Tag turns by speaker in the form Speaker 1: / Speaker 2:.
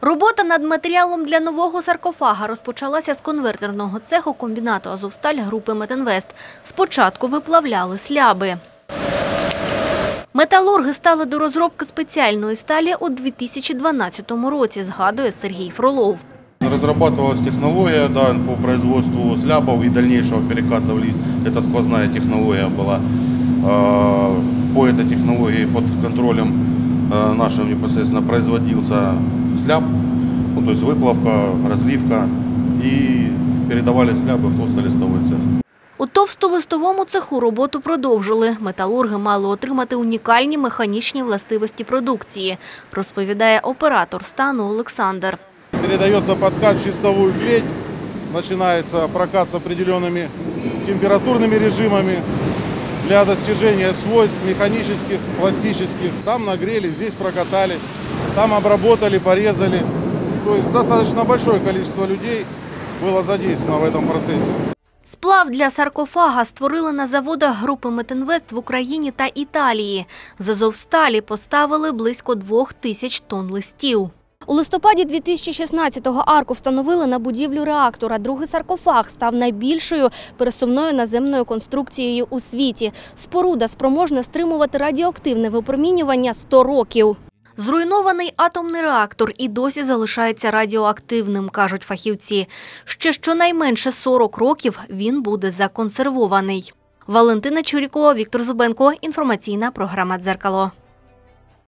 Speaker 1: Робота над матеріалом для нового саркофага розпочалася з конвертерного цеху комбінату «Азовсталь» групи «Метинвест». Спочатку виплавляли сляби. Металурги стали до розробки спеціальної сталі у 2012 році, згадує Сергій Фролов.
Speaker 2: Разрабатывалась технология да, по производству слябов и дальнейшего переката в лист. Это сквозная технология была. А, По этой технологии под контролем а, нашим непосредственно производился сляб, ну, то есть выплавка, разливка и передавали слябы в толстолистовой цех.
Speaker 1: У товстолистовому цеху роботу продовжили. Металурги мали отримати унікальні механічні властивості продукції, розповідає оператор стану Олександр.
Speaker 3: Передается подкат в чистовую клеть, начинается прокат с определенными температурными режимами для достижения свойств механических, пластических. Там нагрели, здесь прокатали, там обработали, порезали. То есть достаточно большое количество людей было задействовано в этом процессе.
Speaker 1: Сплав для саркофага створили на заводах групи «Метинвест» в Україні та Італії. З Азовсталі поставили близько двох тисяч тонн листів. У листопаді 2016-го арку встановили на будівлю реактора. Другий саркофаг став найбільшою пересувною наземною конструкцією у світі. Споруда спроможна стримувати радіоактивне випромінювання 100 років. Зруйнований атомний реактор і досі залишається радіоактивним, кажуть фахівці. Ще щонайменше 40 років він буде законсервований. Валентина Чурікова, Віктор Зубенко. Інформаційна програма «Дзеркало».